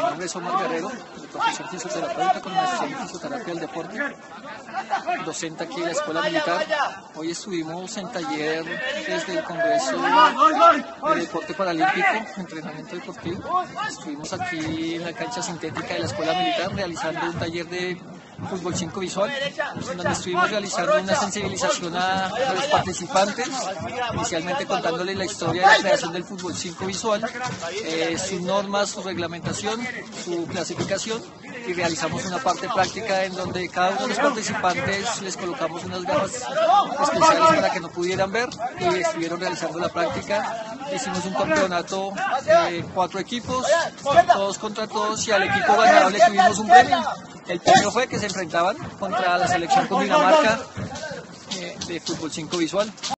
nombre es Omar Guerrero, de profesor fisioterapeuta con maestría en fisioterapia del deporte, docente aquí en la Escuela Militar. Hoy estuvimos en taller desde el Congreso de Deporte Paralímpico, entrenamiento deportivo. Estuvimos aquí en la cancha sintética de la Escuela Militar realizando un taller de fútbol 5 visual, en donde estuvimos realizando una sensibilización a, a los participantes, inicialmente contándoles la historia de la creación del fútbol 5 visual, eh, sus normas, su reglamentación, su clasificación y realizamos una parte práctica en donde cada uno de los participantes les colocamos unas gafas especiales para que no pudieran ver y estuvieron realizando la práctica. Hicimos un campeonato de cuatro equipos, todos contra todos y al equipo ganador le tuvimos un premio. El premio fue que se enfrentaban contra la selección con Dinamarca eh, de fútbol 5 visual.